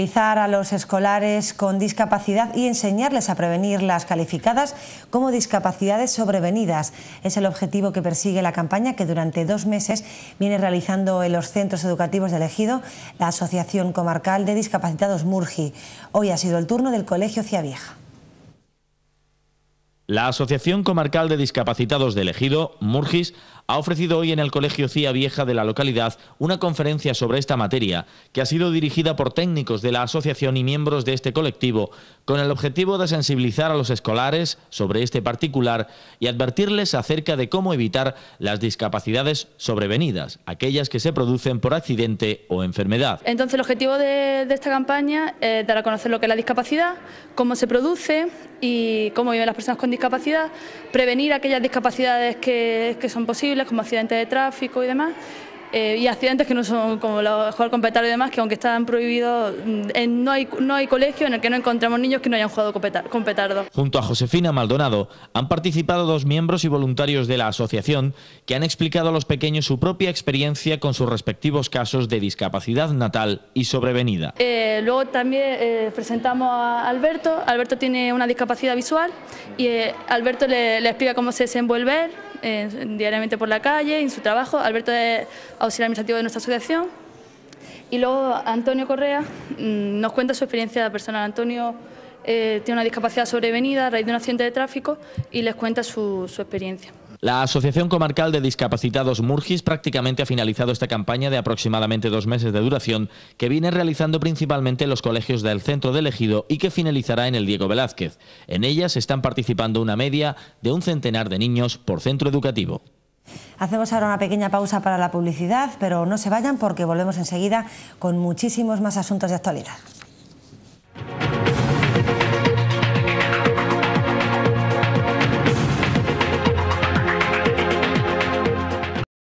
a los escolares con discapacidad y enseñarles a prevenir las calificadas como discapacidades sobrevenidas. Es el objetivo que persigue la campaña que durante dos meses viene realizando en los centros educativos de Ejido la Asociación Comarcal de Discapacitados Murgi. Hoy ha sido el turno del Colegio Ciavieja. La Asociación Comarcal de Discapacitados de Ejido, Murgis, ha ofrecido hoy en el Colegio Cía Vieja de la localidad una conferencia sobre esta materia, que ha sido dirigida por técnicos de la asociación y miembros de este colectivo, con el objetivo de sensibilizar a los escolares sobre este particular y advertirles acerca de cómo evitar las discapacidades sobrevenidas, aquellas que se producen por accidente o enfermedad. Entonces el objetivo de, esta campaña es dar a conocer lo que es la discapacidad, cómo se produce y cómo viven las personas con discapacidad, prevenir aquellas discapacidades que son posibles como accidentes de tráfico y demás. Eh, y accidentes que no son como los jugar con petardo y demás, que aunque están prohibidos, mm, no, hay, no hay colegio en el que no encontremos niños que no hayan jugado con petardo. Junto a Josefina Maldonado han participado dos miembros y voluntarios de la asociación que han explicado a los pequeños su propia experiencia con sus respectivos casos de discapacidad natal y sobrevenida. Eh, luego también eh, presentamos a Alberto. Alberto tiene una discapacidad visual y Alberto le, le explica cómo se diariamente por la calle, en su trabajo. Alberto es auxiliar administrativo de nuestra asociación. Y luego Antonio Correa mm, nos cuenta su experiencia personal. Antonio eh, tiene una discapacidad sobrevenida a raíz de un accidente de tráfico y les cuenta su experiencia. La Asociación Comarcal de Discapacitados Murgis prácticamente ha finalizado esta campaña de aproximadamente dos meses de duración que viene realizando principalmente en los colegios del centro del Ejido y que finalizará en el Diego Velázquez. En ellas están participando una media de un centenar de niños por centro educativo. Hacemos ahora una pequeña pausa para la publicidad, pero no se vayan porque volvemos enseguida con muchísimos más asuntos de actualidad.